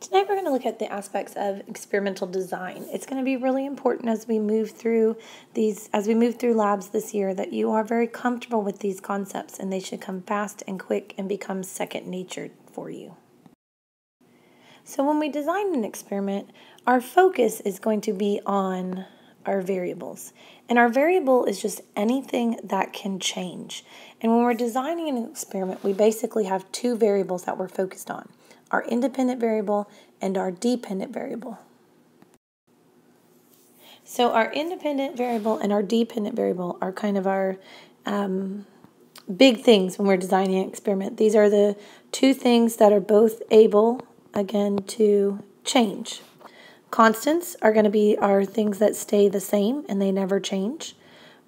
Tonight we're going to look at the aspects of experimental design. It's going to be really important as we move through these as we move through labs this year that you are very comfortable with these concepts and they should come fast and quick and become second nature for you. So when we design an experiment, our focus is going to be on our variables. And our variable is just anything that can change. And when we're designing an experiment, we basically have two variables that we're focused on our independent variable and our dependent variable. So our independent variable and our dependent variable are kind of our um, big things when we're designing an experiment. These are the two things that are both able, again, to change. Constants are going to be our things that stay the same and they never change.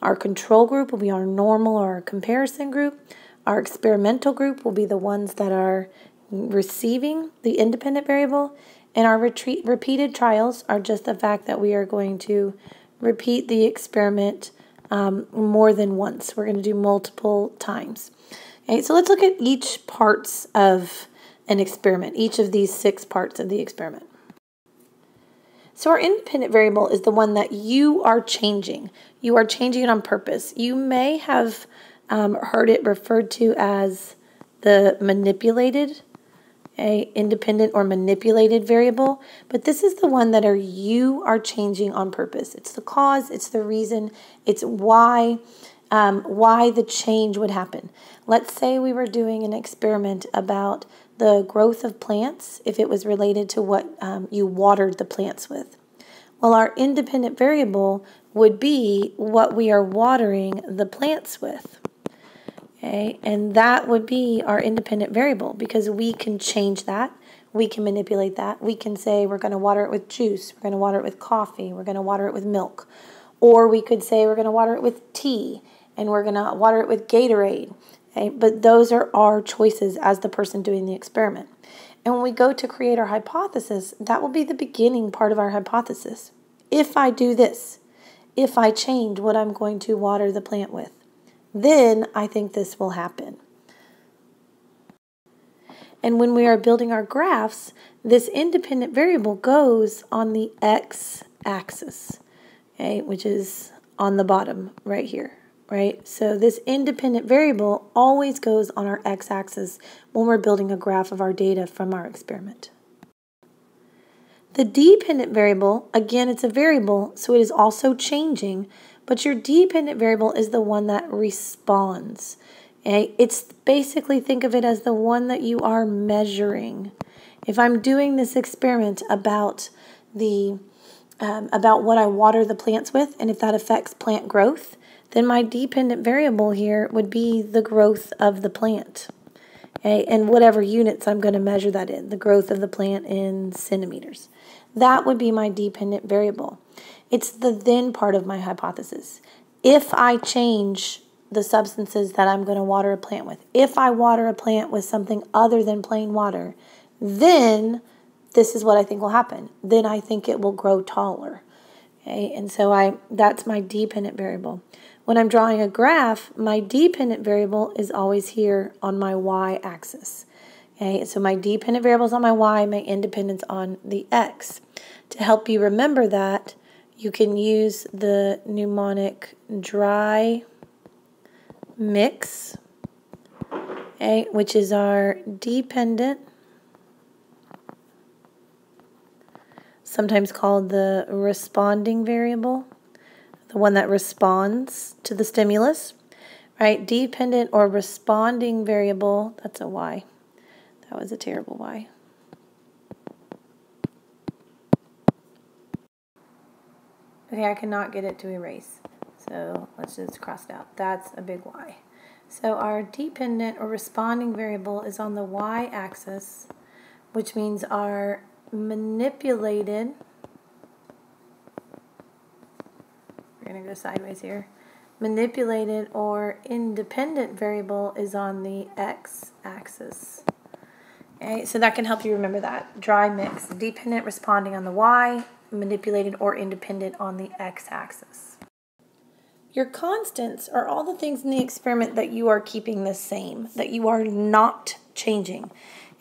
Our control group will be our normal or our comparison group. Our experimental group will be the ones that are receiving the independent variable, and our retreat, repeated trials are just the fact that we are going to repeat the experiment um, more than once. We're going to do multiple times. Okay, so let's look at each parts of an experiment, each of these six parts of the experiment. So our independent variable is the one that you are changing. You are changing it on purpose. You may have um, heard it referred to as the manipulated a independent or manipulated variable, but this is the one that are you are changing on purpose. It's the cause, it's the reason, it's why um, why the change would happen. Let's say we were doing an experiment about the growth of plants if it was related to what um, you watered the plants with. Well, our independent variable would be what we are watering the plants with. Okay, and that would be our independent variable because we can change that. We can manipulate that. We can say we're going to water it with juice, we're going to water it with coffee, we're going to water it with milk. Or we could say we're going to water it with tea and we're going to water it with Gatorade. Okay, but those are our choices as the person doing the experiment. And when we go to create our hypothesis, that will be the beginning part of our hypothesis. If I do this, if I change what I'm going to water the plant with, then I think this will happen. And when we are building our graphs, this independent variable goes on the x axis, okay, which is on the bottom right here, right? So this independent variable always goes on our x axis when we're building a graph of our data from our experiment. The dependent variable, again, it's a variable, so it is also changing, but your dependent variable is the one that responds. Okay? It's basically think of it as the one that you are measuring. If I'm doing this experiment about the um, about what I water the plants with and if that affects plant growth, then my dependent variable here would be the growth of the plant. Okay? And whatever units I'm going to measure that in, the growth of the plant in centimeters. That would be my dependent variable. It's the then part of my hypothesis. If I change the substances that I'm going to water a plant with, if I water a plant with something other than plain water, then this is what I think will happen. Then I think it will grow taller. Okay, and so I that's my dependent variable. When I'm drawing a graph, my dependent variable is always here on my y-axis. Okay, so my dependent variable is on my y, my independence on the x. To help you remember that, you can use the mnemonic dry mix, okay, which is our dependent, sometimes called the responding variable, the one that responds to the stimulus, right? Dependent or responding variable, that's a Y. That was a terrible Y. Okay, I cannot get it to erase. So let's just cross it out. That's a big Y. So our dependent or responding variable is on the y-axis, which means our manipulated, we're going to go sideways here, manipulated or independent variable is on the x-axis. Okay, so that can help you remember that. Dry mix, dependent responding on the y, manipulated or independent on the x-axis. Your constants are all the things in the experiment that you are keeping the same, that you are not changing.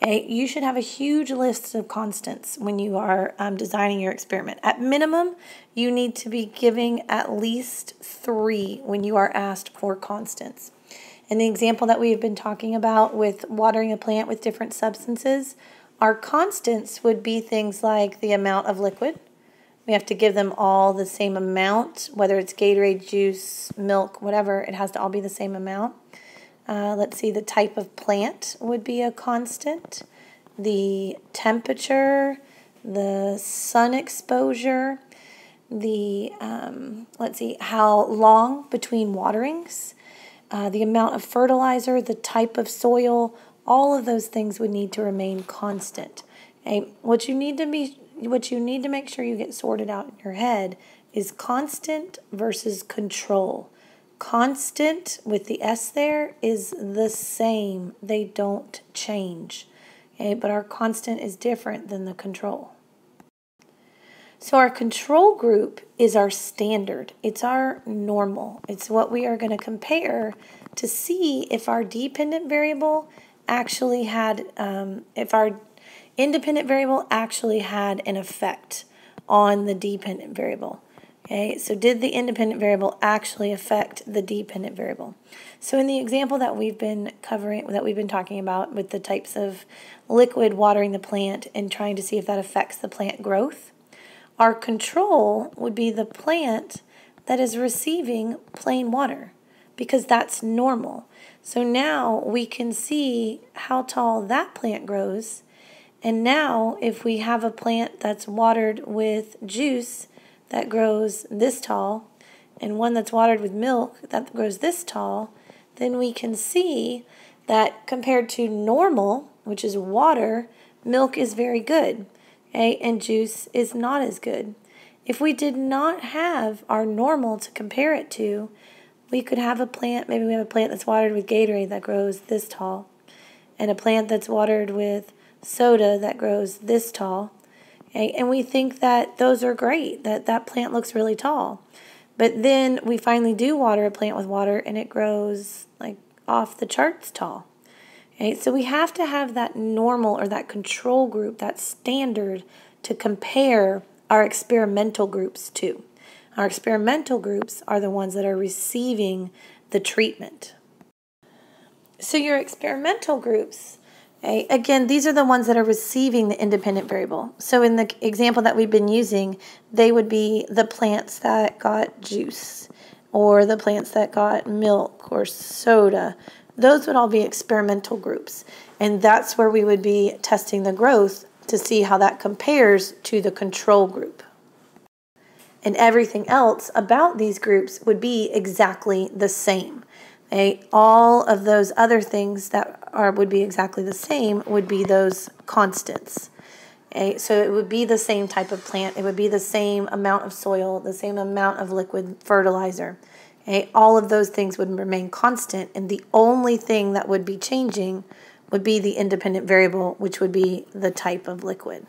Okay, you should have a huge list of constants when you are um, designing your experiment. At minimum, you need to be giving at least three when you are asked for constants. In the example that we've been talking about with watering a plant with different substances, our constants would be things like the amount of liquid. We have to give them all the same amount, whether it's Gatorade, juice, milk, whatever, it has to all be the same amount. Uh, let's see, the type of plant would be a constant. The temperature, the sun exposure, the, um, let's see, how long between waterings, uh, the amount of fertilizer, the type of soil, all of those things would need to remain constant. Okay? What you need to be what you need to make sure you get sorted out in your head is constant versus control. Constant with the S there is the same, they don't change. Okay, but our constant is different than the control. So, our control group is our standard, it's our normal. It's what we are going to compare to see if our dependent variable actually had, um, if our independent variable actually had an effect on the dependent variable. Okay, so did the independent variable actually affect the dependent variable? So in the example that we've been covering, that we've been talking about with the types of liquid watering the plant and trying to see if that affects the plant growth, our control would be the plant that is receiving plain water because that's normal. So now we can see how tall that plant grows. And now if we have a plant that's watered with juice, that grows this tall and one that's watered with milk that grows this tall, then we can see that compared to normal, which is water, milk is very good, okay, and juice is not as good. If we did not have our normal to compare it to, we could have a plant, maybe we have a plant that's watered with Gatorade that grows this tall, and a plant that's watered with soda that grows this tall? And we think that those are great, that that plant looks really tall. But then we finally do water a plant with water and it grows like off the charts tall. Okay? So we have to have that normal or that control group, that standard to compare our experimental groups to. Our experimental groups are the ones that are receiving the treatment. So your experimental groups Okay. Again, these are the ones that are receiving the independent variable. So in the example that we've been using, they would be the plants that got juice or the plants that got milk or soda. Those would all be experimental groups. And that's where we would be testing the growth to see how that compares to the control group. And everything else about these groups would be exactly the same. All of those other things that are would be exactly the same would be those constants. Okay? So it would be the same type of plant. It would be the same amount of soil, the same amount of liquid fertilizer. Okay? All of those things would remain constant, and the only thing that would be changing would be the independent variable, which would be the type of liquid.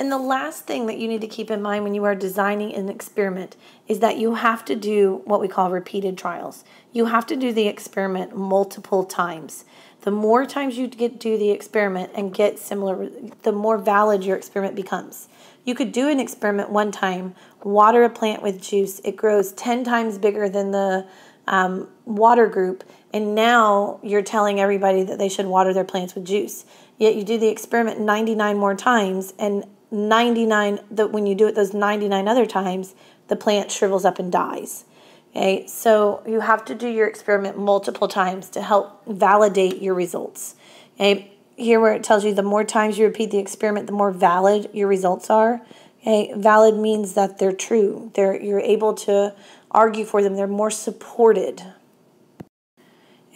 And the last thing that you need to keep in mind when you are designing an experiment is that you have to do what we call repeated trials. You have to do the experiment multiple times. The more times you get do the experiment and get similar, the more valid your experiment becomes. You could do an experiment one time, water a plant with juice. It grows 10 times bigger than the um, water group, and now you're telling everybody that they should water their plants with juice. Yet you do the experiment 99 more times, and 99 that when you do it those 99 other times the plant shrivels up and dies okay? So you have to do your experiment multiple times to help validate your results okay? Here where it tells you the more times you repeat the experiment the more valid your results are okay? Valid means that they're true. They're you're able to argue for them. They're more supported.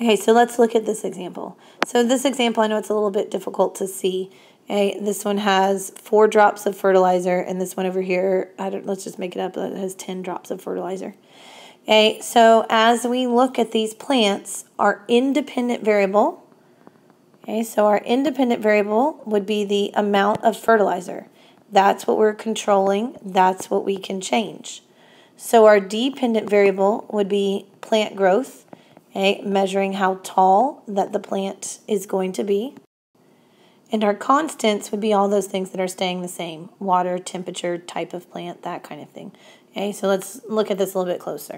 Okay so let's look at this example. So this example i know it's a little bit difficult to see Okay, this one has four drops of fertilizer, and this one over here, I don't, let's just make it up, it has 10 drops of fertilizer. Okay, so as we look at these plants, our independent variable, okay, so our independent variable would be the amount of fertilizer. That's what we're controlling, that's what we can change. So our dependent variable would be plant growth, okay, measuring how tall that the plant is going to be. And our constants would be all those things that are staying the same water, temperature, type of plant, that kind of thing. Okay, so let's look at this a little bit closer.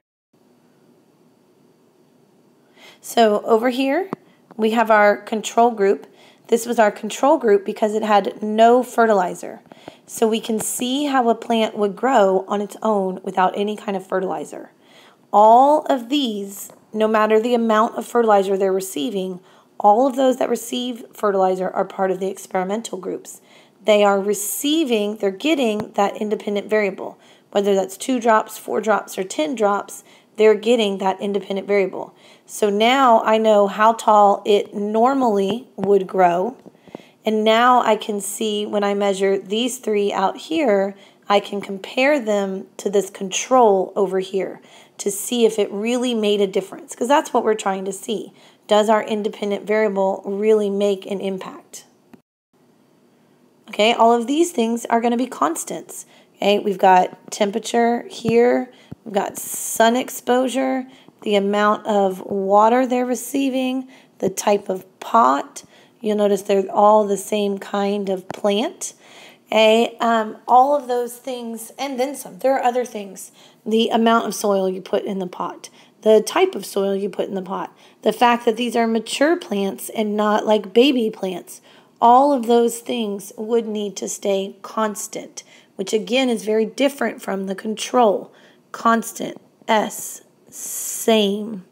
So over here, we have our control group. This was our control group because it had no fertilizer. So we can see how a plant would grow on its own without any kind of fertilizer. All of these, no matter the amount of fertilizer they're receiving, all of those that receive fertilizer are part of the experimental groups. They are receiving, they're getting that independent variable. Whether that's two drops, four drops, or 10 drops, they're getting that independent variable. So now I know how tall it normally would grow. And now I can see when I measure these three out here, I can compare them to this control over here to see if it really made a difference. Because that's what we're trying to see. Does our independent variable really make an impact? Okay, all of these things are going to be constants. Okay, we've got temperature here, we've got sun exposure, the amount of water they're receiving, the type of pot. You'll notice they're all the same kind of plant. Okay, um, all of those things, and then some. There are other things. The amount of soil you put in the pot, the type of soil you put in the pot, the fact that these are mature plants and not like baby plants. All of those things would need to stay constant which again is very different from the control. Constant, S, same.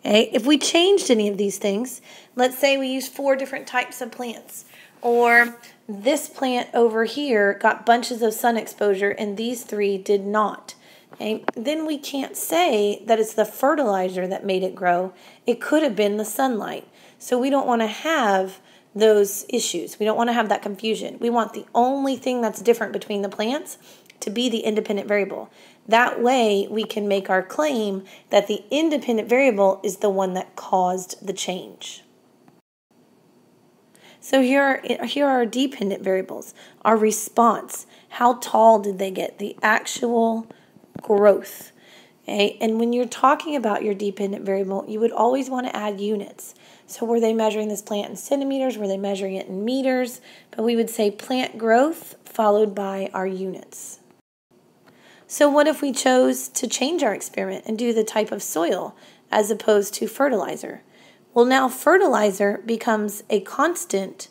Okay? If we changed any of these things, let's say we use four different types of plants, or this plant over here got bunches of sun exposure and these three did not. Okay? Then we can't say that it's the fertilizer that made it grow. It could have been the sunlight. So we don't want to have those issues. We don't want to have that confusion. We want the only thing that's different between the plants to be the independent variable. That way, we can make our claim that the independent variable is the one that caused the change. So here are, here are our dependent variables. Our response, how tall did they get? The actual growth. Okay? And when you're talking about your dependent variable, you would always want to add units. So were they measuring this plant in centimeters? Were they measuring it in meters? But we would say plant growth followed by our units. So what if we chose to change our experiment and do the type of soil as opposed to fertilizer? Well, now fertilizer becomes a constant.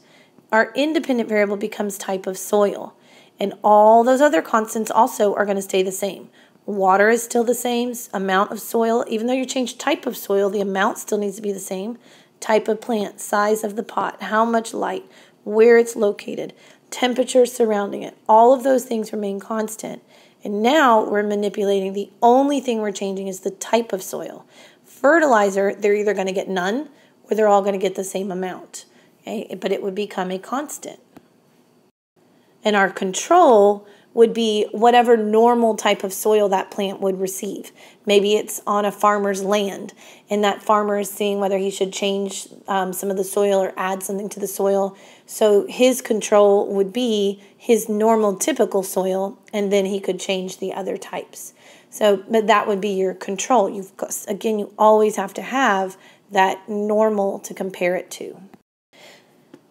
Our independent variable becomes type of soil. And all those other constants also are going to stay the same. Water is still the same, amount of soil, even though you change type of soil, the amount still needs to be the same type of plant, size of the pot, how much light, where it's located, temperature surrounding it. All of those things remain constant. And now we're manipulating. The only thing we're changing is the type of soil. Fertilizer, they're either going to get none or they're all going to get the same amount. Okay? But it would become a constant. And our control would be whatever normal type of soil that plant would receive. Maybe it's on a farmer's land, and that farmer is seeing whether he should change um, some of the soil or add something to the soil. So his control would be his normal, typical soil, and then he could change the other types. So, but that would be your control. You've again, you always have to have that normal to compare it to.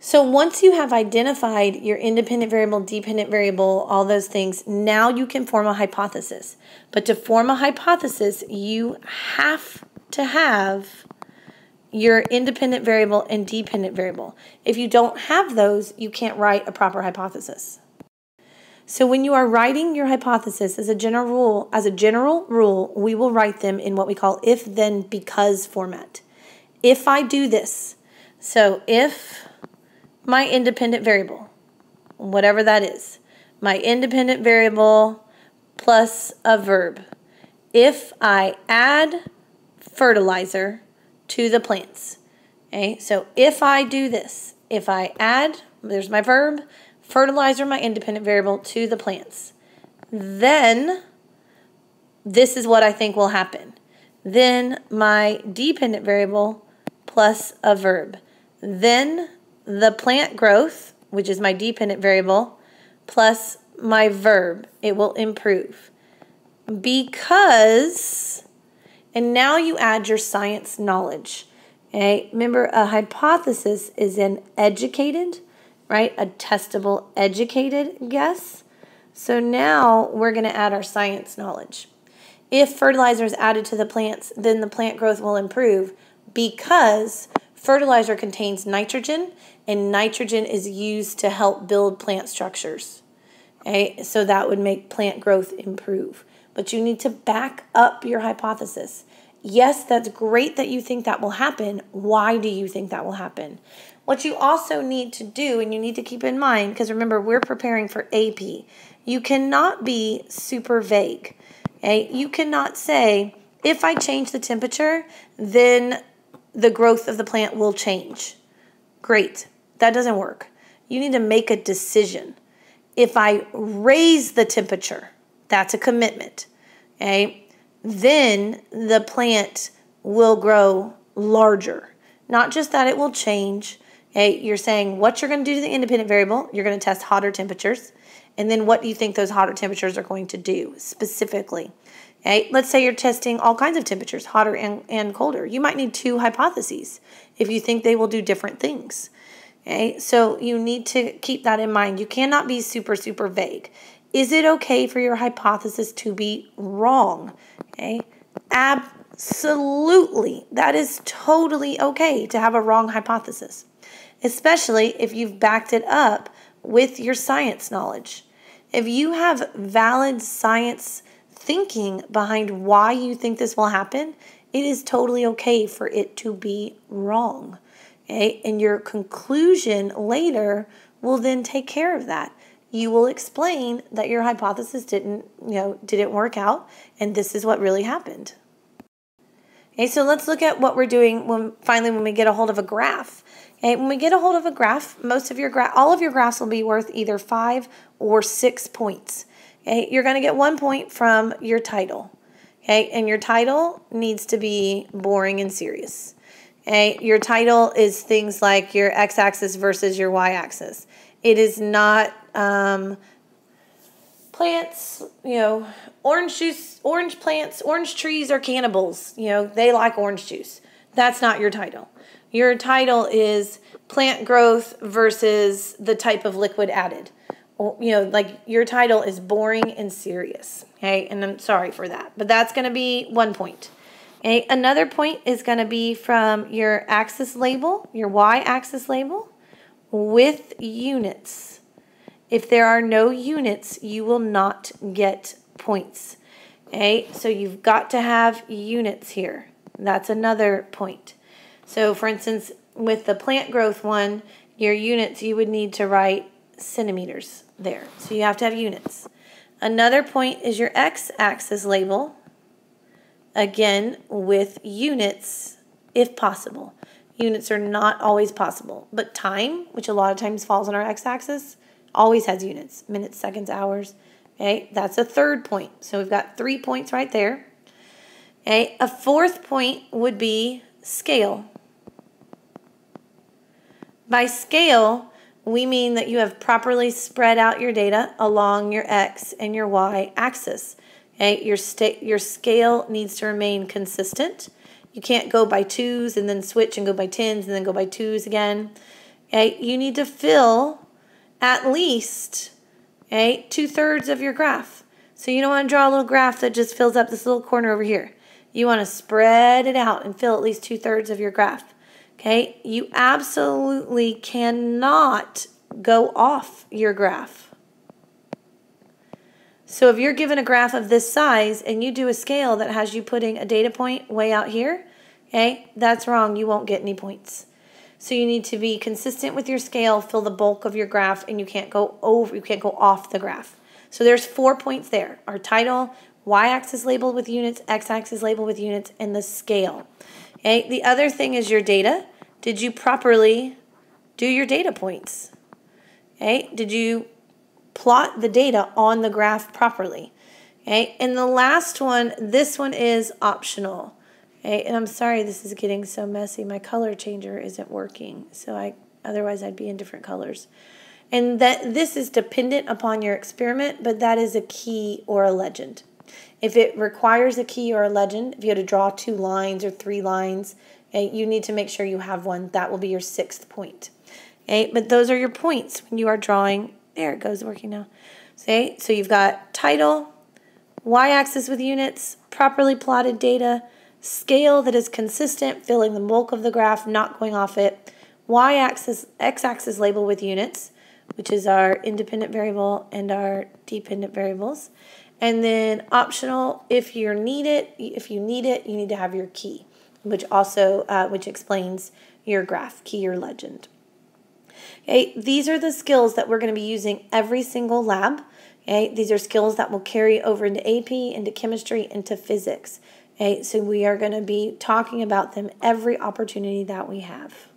So once you have identified your independent variable, dependent variable, all those things, now you can form a hypothesis. But to form a hypothesis, you have to have your independent variable and dependent variable. If you don't have those, you can't write a proper hypothesis. So when you are writing your hypothesis as a general rule, as a general rule, we will write them in what we call if then because format. If I do this, so if my independent variable, whatever that is, my independent variable plus a verb. If I add fertilizer to the plants, okay, so if I do this, if I add, there's my verb, fertilizer, my independent variable, to the plants, then this is what I think will happen. Then my dependent variable plus a verb. Then the plant growth, which is my dependent variable, plus my verb. It will improve. Because, and now you add your science knowledge. Okay? Remember, a hypothesis is an educated right? A testable, educated guess. So now we're going to add our science knowledge. If fertilizer is added to the plants, then the plant growth will improve because fertilizer contains nitrogen and nitrogen is used to help build plant structures. Okay, so that would make plant growth improve. But you need to back up your hypothesis. Yes, that's great that you think that will happen. Why do you think that will happen? What you also need to do, and you need to keep in mind, because remember, we're preparing for AP, you cannot be super vague. Okay? You cannot say, if I change the temperature, then the growth of the plant will change. Great. That doesn't work. You need to make a decision. If I raise the temperature, that's a commitment. Okay? Then the plant will grow larger. Not just that it will change. Okay? You're saying what you're going to do to the independent variable, you're going to test hotter temperatures. And then what do you think those hotter temperatures are going to do specifically? Okay, let's say you're testing all kinds of temperatures, hotter and, and colder. You might need two hypotheses if you think they will do different things. Okay, so you need to keep that in mind. You cannot be super, super vague. Is it okay for your hypothesis to be wrong? Okay, absolutely. That is totally okay to have a wrong hypothesis, especially if you've backed it up with your science knowledge. If you have valid science thinking behind why you think this will happen, it is totally okay for it to be wrong. Okay? And your conclusion later will then take care of that. You will explain that your hypothesis didn't, you know, didn't work out and this is what really happened. Okay, so let's look at what we're doing when finally when we get a hold of a graph. Okay, when we get a hold of a graph, most of your gra- all of your graphs will be worth either 5 or 6 points. Okay, you're going to get 1 point from your title. Okay, and your title needs to be boring and serious. Okay, your title is things like your x axis versus your y axis. It is not um, plants, you know, orange juice, orange plants, orange trees are cannibals. You know, they like orange juice. That's not your title. Your title is plant growth versus the type of liquid added. You know, like your title is boring and serious. Okay, and I'm sorry for that, but that's going to be one point. Okay, another point is going to be from your axis label, your y-axis label, with units. If there are no units, you will not get points. Okay, so you've got to have units here. That's another point. So for instance, with the plant growth one, your units, you would need to write centimeters there. So you have to have units. Another point is your x-axis label again with units if possible. Units are not always possible, but time, which a lot of times falls on our x-axis, always has units, minutes, seconds, hours. Okay, that's a third point. So we've got three points right there. Okay, a fourth point would be scale. By scale, we mean that you have properly spread out your data along your x and your y axis. Okay, your, your scale needs to remain consistent. You can't go by twos and then switch and go by tens and then go by twos again. Okay, you need to fill at least okay, two thirds of your graph. So you don't want to draw a little graph that just fills up this little corner over here. You want to spread it out and fill at least two thirds of your graph. Okay, you absolutely cannot go off your graph. So if you're given a graph of this size and you do a scale that has you putting a data point way out here, okay, that's wrong. You won't get any points. So you need to be consistent with your scale, fill the bulk of your graph, and you can't go over, you can't go off the graph. So there's four points there. Our title, y-axis labeled with units, x-axis labeled with units, and the scale. The other thing is your data. Did you properly do your data points? Okay, did you plot the data on the graph properly. Okay, and the last one, this one is optional. Okay, and I'm sorry this is getting so messy. My color changer isn't working, so I otherwise I'd be in different colors. And that this is dependent upon your experiment, but that is a key or a legend. If it requires a key or a legend, if you had to draw two lines or three lines, okay, you need to make sure you have one. That will be your sixth point. Okay, but those are your points when you are drawing. There it goes working now. Okay, eh, so you've got title, y-axis with units, properly plotted data, scale that is consistent, filling the bulk of the graph, not going off it, y-axis, x-axis label with units, which is our independent variable and our dependent variables. And then optional, if you need it, if you need it, you need to have your key, which also uh, which explains your graph, key or legend. Okay, these are the skills that we're going to be using every single lab. Okay, these are skills that will carry over into AP, into chemistry, into physics. Okay, so we are going to be talking about them every opportunity that we have.